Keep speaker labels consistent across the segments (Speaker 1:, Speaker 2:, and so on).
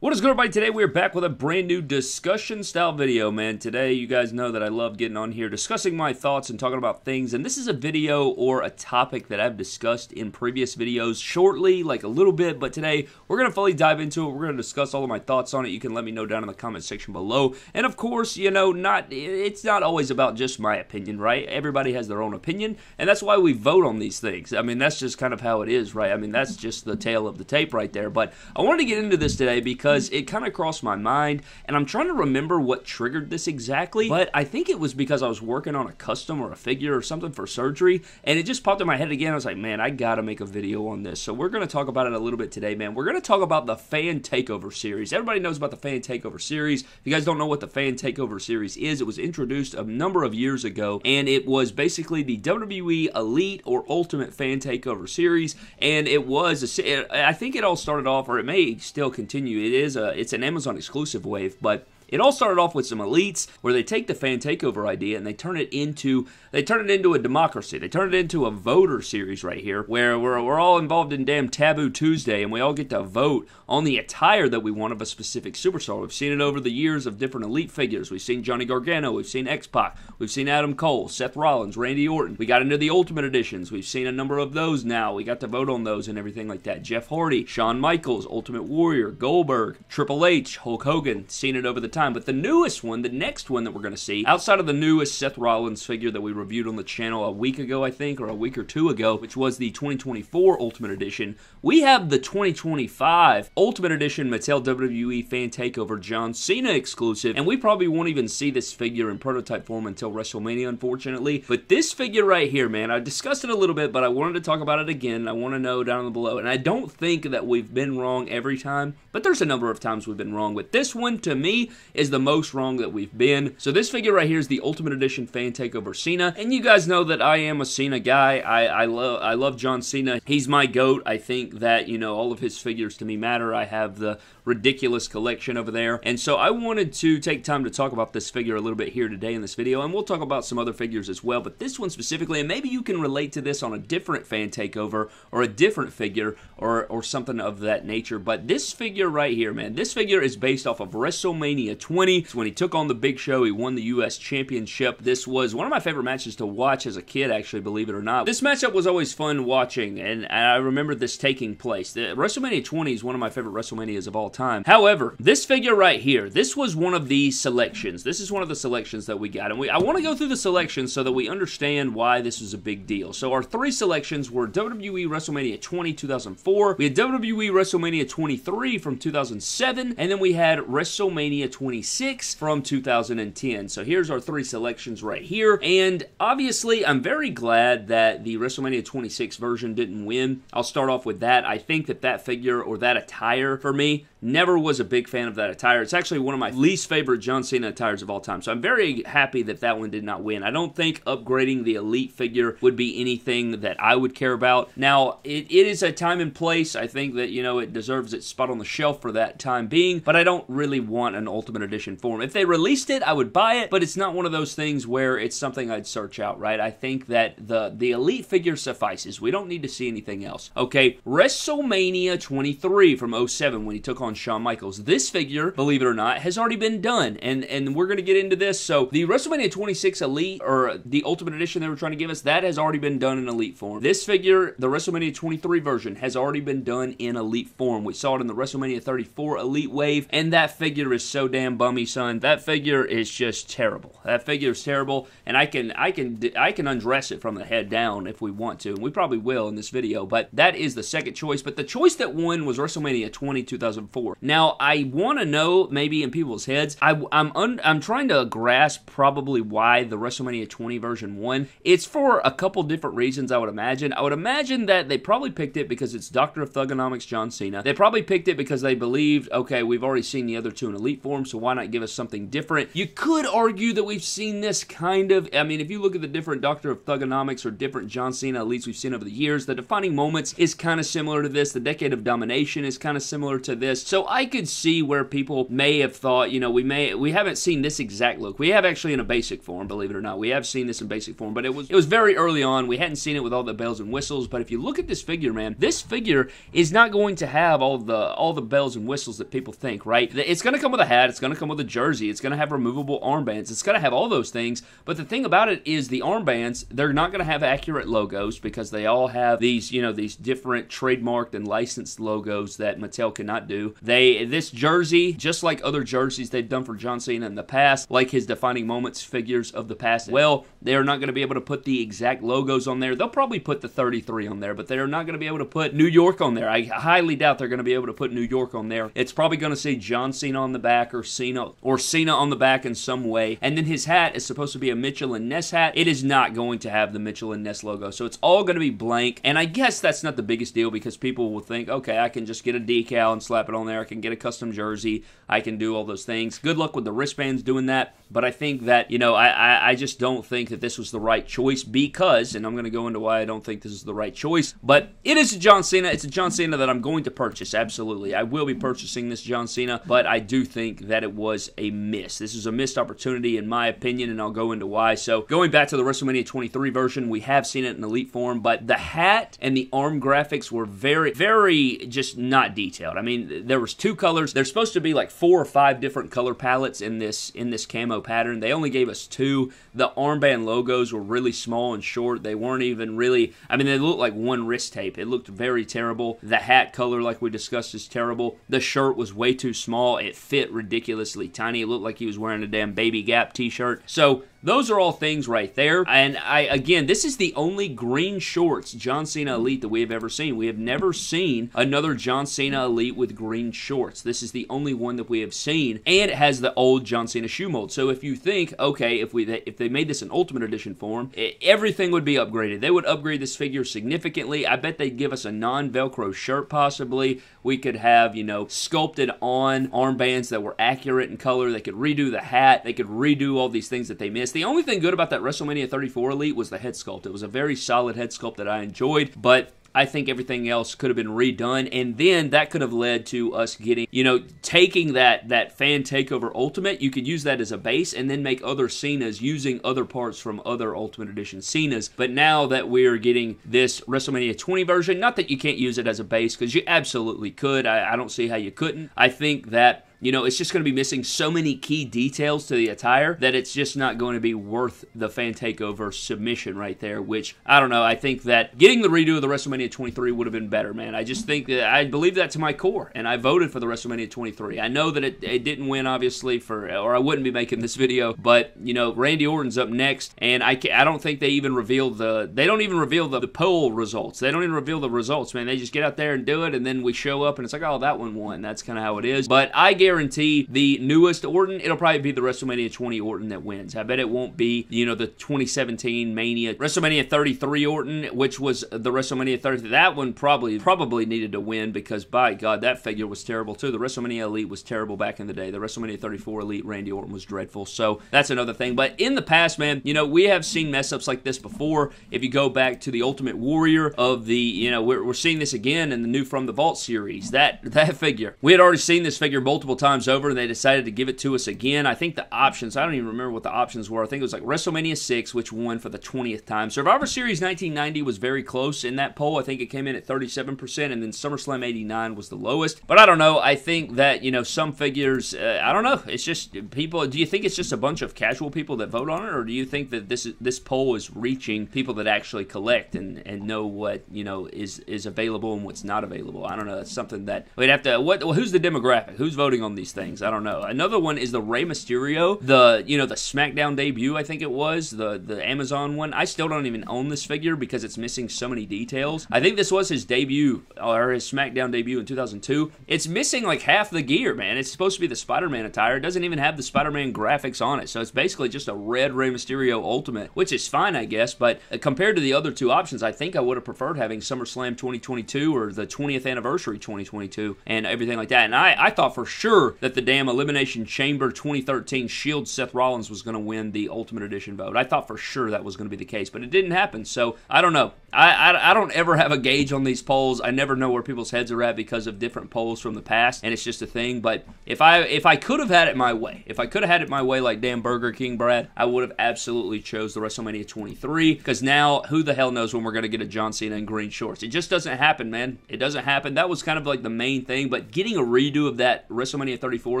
Speaker 1: What is good everybody? Today we are back with a brand new discussion style video, man. Today you guys know that I love getting on here discussing my thoughts and talking about things and this is a video or a topic that I've discussed in previous videos shortly, like a little bit, but today we're going to fully dive into it. We're going to discuss all of my thoughts on it. You can let me know down in the comment section below. And of course, you know, not it's not always about just my opinion, right? Everybody has their own opinion and that's why we vote on these things. I mean, that's just kind of how it is, right? I mean, that's just the tale of the tape right there. But I wanted to get into this today because because it kind of crossed my mind, and I'm trying to remember what triggered this exactly, but I think it was because I was working on a custom or a figure or something for surgery, and it just popped in my head again. I was like, man, I gotta make a video on this. So we're gonna talk about it a little bit today, man. We're gonna talk about the Fan Takeover series. Everybody knows about the Fan Takeover series. If you guys don't know what the Fan Takeover series is, it was introduced a number of years ago, and it was basically the WWE Elite or Ultimate Fan Takeover series, and it was, a, I think it all started off, or it may still continue. It is a it's an Amazon exclusive wave, but it all started off with some elites where they take the fan takeover idea and they turn it into they turn it into a democracy. They turn it into a voter series right here where we're, we're all involved in damn Taboo Tuesday and we all get to vote on the attire that we want of a specific superstar. We've seen it over the years of different elite figures. We've seen Johnny Gargano, we've seen X-Pac, we've seen Adam Cole, Seth Rollins, Randy Orton. We got into the Ultimate Editions. We've seen a number of those now. We got to vote on those and everything like that. Jeff Hardy, Shawn Michaels, Ultimate Warrior, Goldberg, Triple H, Hulk Hogan. Seen it over the time. But the newest one, the next one that we're going to see, outside of the newest Seth Rollins figure that we reviewed on the channel a week ago, I think, or a week or two ago, which was the 2024 Ultimate Edition, we have the 2025 Ultimate Edition Mattel WWE Fan Takeover John Cena exclusive, and we probably won't even see this figure in prototype form until WrestleMania, unfortunately. But this figure right here, man, I discussed it a little bit, but I wanted to talk about it again. I want to know down below, and I don't think that we've been wrong every time, but there's a number of times we've been wrong. With this one, to me, is the most wrong that we've been. So this figure right here is the Ultimate Edition Fan Takeover Cena, and you guys know that I am a Cena guy. I, I love I love John Cena. He's my goat. I think that you know all of his figures to me matter. I have the ridiculous collection over there. And so I wanted to take time to talk about this figure a little bit here today in this video, and we'll talk about some other figures as well, but this one specifically, and maybe you can relate to this on a different fan takeover or a different figure or, or something of that nature, but this figure right here, man, this figure is based off of WrestleMania 20. It's when he took on the Big Show, he won the U.S. Championship. This was one of my favorite matches to watch as a kid, actually, believe it or not. This matchup was always fun watching, and I remember this taking place. The, WrestleMania 20 is one of my favorite WrestleManias of all time. However, this figure right here, this was one of the selections. This is one of the selections that we got. And we, I want to go through the selections so that we understand why this is a big deal. So our three selections were WWE WrestleMania 20 2004, we had WWE WrestleMania 23 from 2007, and then we had WrestleMania 26 from 2010. So here's our three selections right here. And obviously, I'm very glad that the WrestleMania 26 version didn't win. I'll start off with that. I think that that figure or that attire for me Never was a big fan of that attire. It's actually one of my least favorite John Cena attires of all time. So I'm very happy that that one did not win. I don't think upgrading the Elite figure would be anything that I would care about. Now, it, it is a time and place. I think that, you know, it deserves its spot on the shelf for that time being, but I don't really want an Ultimate Edition form. If they released it, I would buy it, but it's not one of those things where it's something I'd search out, right? I think that the, the Elite figure suffices. We don't need to see anything else. Okay, WrestleMania 23 from 07 when he took on on Shawn Michaels. This figure, believe it or not, has already been done, and and we're going to get into this. So the WrestleMania 26 Elite, or the Ultimate Edition they were trying to give us, that has already been done in Elite form. This figure, the WrestleMania 23 version, has already been done in Elite form. We saw it in the WrestleMania 34 Elite Wave, and that figure is so damn bummy, son. That figure is just terrible. That figure is terrible, and I can I can I can undress it from the head down if we want to, and we probably will in this video. But that is the second choice. But the choice that won was WrestleMania 20 2004 Now, I want to know, maybe in people's heads, I, am I'm, I'm trying to grasp probably why the WrestleMania 20 version won. It's for a couple different reasons, I would imagine. I would imagine that they probably picked it because it's Doctor of Thuganomics John Cena. They probably picked it because they believed, okay, we've already seen the other two in Elite form, so why not give us something different? You could argue that we've seen this kind of, I mean, if you look at the different Doctor of Thuganomics or different John Cena Elites we've seen over the years, the defining moments is kind of similar to this. The Decade of Domination is kind of similar to this So I could see where people may have thought, you know, we may we haven't seen this exact look. We have actually in a basic form, believe it or not. We have seen this in basic form, but it was it was very early on. We hadn't seen it with all the bells and whistles. But if you look at this figure, man, this figure is not going to have all the all the bells and whistles that people think, right? It's going to come with a hat. It's going to come with a jersey. It's going to have removable armbands. It's going to have all those things. But the thing about it is the armbands, they're not going to have accurate logos because they all have these, you know, these different trademarked and licensed logos that Mattel cannot do. They this jersey, just like other jerseys they've done for John Cena in the past, like his defining moments figures of the past. Well, they're not going to be able to put the exact logos on there. They'll probably put the 33 on there, but they're not going to be able to put New York on there. I highly doubt they're going to be able to put New York on there. It's probably going to say John Cena on the back or Cena or Cena on the back in some way. And then his hat is supposed to be a Mitchell and Ness hat. It is not going to have the Mitchell and Ness logo. So it's all going to be blank. And I guess that's not the biggest deal because people will think, okay, I can just get a decal and slap it on there. I can get a custom jersey. I can do all those things. Good luck with the wristbands doing that. But I think that, you know, I, I, I just don't think that this was the right choice because, and I'm going to go into why I don't think this is the right choice, but it is a John Cena. It's a John Cena that I'm going to purchase, absolutely. I will be purchasing this John Cena, but I do think that it was a miss. This is a missed opportunity, in my opinion, and I'll go into why. So, going back to the WrestleMania 23 version, we have seen it in Elite form, but the hat and the arm graphics were very, very just not detailed. I mean, there was two colors. There's supposed to be like four or five different color palettes in this in this camo pattern. They only gave us two. The armband logos were really small and short. They weren't even really. I mean, they looked like one wrist tape. It looked very terrible. The hat color, like we discussed, is terrible. The shirt was way too small. It fit ridiculously tiny. It looked like he was wearing a damn Baby Gap t-shirt. So those are all things right there. And I again, this is the only green shorts John Cena Elite that we have ever seen. We have never seen another John Cena Elite with green shorts. This is the only one that we have seen, and it has the old John Cena shoe mold. So if you think, okay, if we if they made this an Ultimate Edition form, everything would be upgraded. They would upgrade this figure significantly. I bet they'd give us a non-Velcro shirt possibly. We could have you know sculpted on armbands that were accurate in color. They could redo the hat. They could redo all these things that they missed. The only thing good about that WrestleMania 34 Elite was the head sculpt. It was a very solid head sculpt that I enjoyed, but I think everything else could have been redone, and then that could have led to us getting, you know, taking that that fan takeover Ultimate. You could use that as a base, and then make other Cenas using other parts from other Ultimate Edition Cenas. But now that we're getting this WrestleMania 20 version, not that you can't use it as a base, because you absolutely could. I, I don't see how you couldn't. I think that you know, it's just going to be missing so many key details to the attire that it's just not going to be worth the fan takeover submission right there. Which I don't know. I think that getting the redo of the WrestleMania 23 would have been better, man. I just think that I believe that to my core, and I voted for the WrestleMania 23. I know that it, it didn't win, obviously, for or I wouldn't be making this video, but you know, Randy Orton's up next, and I I don't think they even reveal the they don't even reveal the, the poll results. They don't even reveal the results, man. They just get out there and do it, and then we show up, and it's like, oh, that one won. That's kind of how it is. But I guarantee guarantee the newest Orton, it'll probably be the WrestleMania 20 Orton that wins. I bet it won't be, you know, the 2017 Mania WrestleMania 33 Orton, which was the WrestleMania 30. That one probably probably needed to win because by God, that figure was terrible too. The WrestleMania Elite was terrible back in the day. The WrestleMania 34 Elite Randy Orton was dreadful. So that's another thing. But in the past, man, you know, we have seen mess ups like this before. If you go back to the Ultimate Warrior of the, you know, we're, we're seeing this again in the new From the Vault series. That that figure, we had already seen this figure multiple times over, and they decided to give it to us again. I think the options, I don't even remember what the options were. I think it was like WrestleMania 6, which won for the 20th time. Survivor Series 1990 was very close in that poll. I think it came in at 37%, and then SummerSlam 89 was the lowest. But I don't know. I think that, you know, some figures, uh, I don't know. It's just people, do you think it's just a bunch of casual people that vote on it, or do you think that this this poll is reaching people that actually collect and, and know what, you know, is, is available and what's not available? I don't know. That's something that we'd have to, what, who's the demographic? Who's voting on these things? I don't know. Another one is the Rey Mysterio, the, you know, the SmackDown debut, I think it was, the, the Amazon one. I still don't even own this figure because it's missing so many details. I think this was his debut, or his SmackDown debut in 2002. It's missing like half the gear, man. It's supposed to be the Spider-Man attire. It doesn't even have the Spider-Man graphics on it. So it's basically just a red Rey Mysterio Ultimate, which is fine, I guess. But uh, compared to the other two options, I think I would have preferred having SummerSlam 2022 or the 20th anniversary 2022 and everything like that. And I, I thought for sure that the damn Elimination Chamber 2013 Shield Seth Rollins was going to win the Ultimate Edition vote. I thought for sure that was going to be the case, but it didn't happen. So I don't know. I, I, I don't ever have a gauge on these polls. I never know where people's heads are at because of different polls from the past, and it's just a thing. But if I if I could have had it my way, if I could have had it my way like damn Burger King Brad, I would have absolutely chose the WrestleMania 23 because now who the hell knows when we're gonna get a John Cena in green shorts? It just doesn't happen, man. It doesn't happen. That was kind of like the main thing, but getting a redo of that WrestleMania 34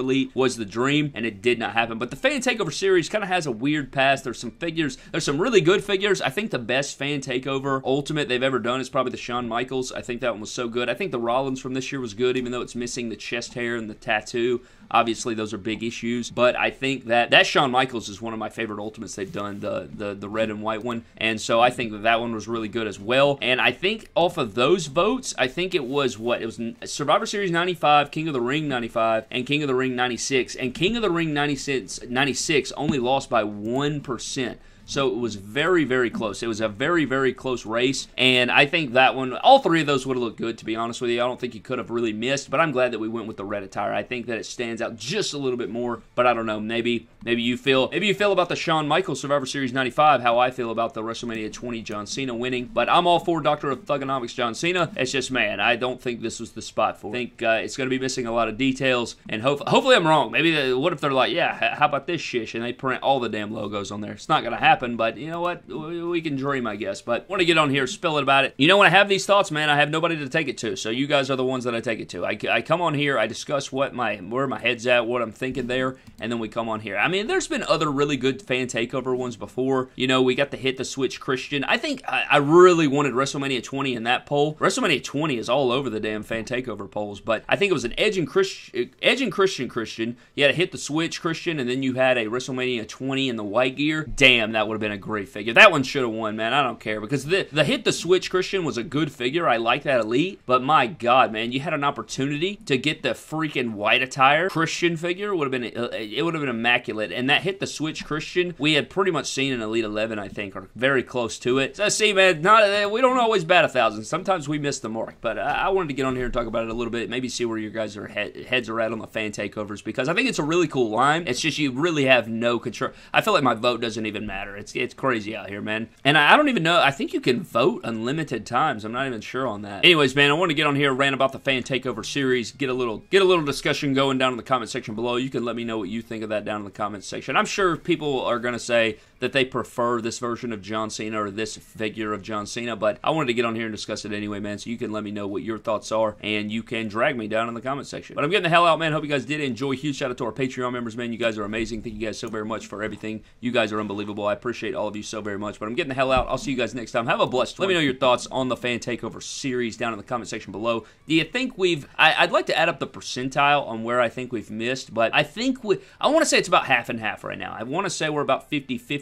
Speaker 1: elite was the dream, and it did not happen. But the fan takeover series kind of has a weird past. There's some figures. There's some really good figures. I think the best fan takeover ultimate they've ever done is probably the Shawn Michaels. I think that one was so good. I think the Rollins from this year was good, even though it's missing the chest hair and the tattoo. Obviously, those are big issues, but I think that that Shawn Michaels is one of my favorite ultimates they've done, the the the red and white one, and so I think that that one was really good as well. And I think off of those votes, I think it was what it was Survivor Series 95, King of the Ring 95, and King of the Ring 96, and King of the Ring 96 96 only lost by one percent. So it was very, very close. It was a very, very close race. And I think that one, all three of those would have looked good, to be honest with you. I don't think you could have really missed, but I'm glad that we went with the red attire. I think that it stands out just a little bit more, but I don't know. Maybe maybe you feel maybe you feel about the Shawn Michaels Survivor Series 95 how I feel about the WrestleMania 20 John Cena winning. But I'm all for Doctor of Thuganomics John Cena. It's just, man, I don't think this was the spot for it. I think uh, it's going to be missing a lot of details, and hope, hopefully I'm wrong. Maybe, the, what if they're like, yeah, how about this shish? And they print all the damn logos on there. It's not going to happen, but you know what? we can dream, I guess. But want to get on here, spill it about it. You know, when I have these thoughts, man, I have nobody to take it to. So you guys are the ones that I take it to. I, I come on here, I discuss what my where my head's at, what I'm thinking there, and then we come on here. I mean, there's been other really good fan takeover ones before. You know, we got the hit the switch Christian. I think I, I really wanted WrestleMania 20 in that poll. WrestleMania 20 is all over the damn fan takeover polls, but I think it was an Edge and Christian, Edge and Christian Christian. You had a hit the switch Christian, and then you had a WrestleMania 20 in the white gear. Damn, that would have been a great figure. That one should have won, man. I don't care because the the hit the switch Christian was a good figure. I like that elite, but my God, man, you had an opportunity to get the freaking white attire Christian figure. Would have been uh, it would have been immaculate. And that hit the switch Christian, we had pretty much seen in Elite 11, I think, or very close to it. So see, man, not uh, we don't always bat a thousand. Sometimes we miss the mark, but I, I wanted to get on here and talk about it a little bit. Maybe see where your guys are he- heads are at on the fan takeovers because I think it's a really cool line. It's just you really have no control. I feel like my vote doesn't even matter. It's it's crazy out here, man. And I, I don't even know. I think you can vote unlimited times. I'm not even sure on that. Anyways, man, I want to get on here, rant about the fan takeover series, get a little get a little discussion going down in the comment section below. You can let me know what you think of that down in the comment section. I'm sure people are going to say that they prefer this version of John Cena or this figure of John Cena, but I wanted to get on here and discuss it anyway, man. So you can let me know what your thoughts are, and you can drag me down in the comment section. But I'm getting the hell out, man. Hope you guys did enjoy. Huge shout out to our Patreon members, man. You guys are amazing. Thank you guys so very much for everything. You guys are unbelievable. I appreciate all of you so very much. But I'm getting the hell out. I'll see you guys next time. Have a blessed. Let me know your thoughts on the fan takeover series down in the comment section below. Do you think we've? I, would like to add up the percentile on where I think we've missed, but I think we. I want to say it's about half and half right now. I want to say we're about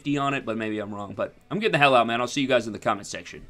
Speaker 1: 50-50 on it, but maybe I'm wrong. But I'm getting the hell out, man. I'll see you guys in the comment section.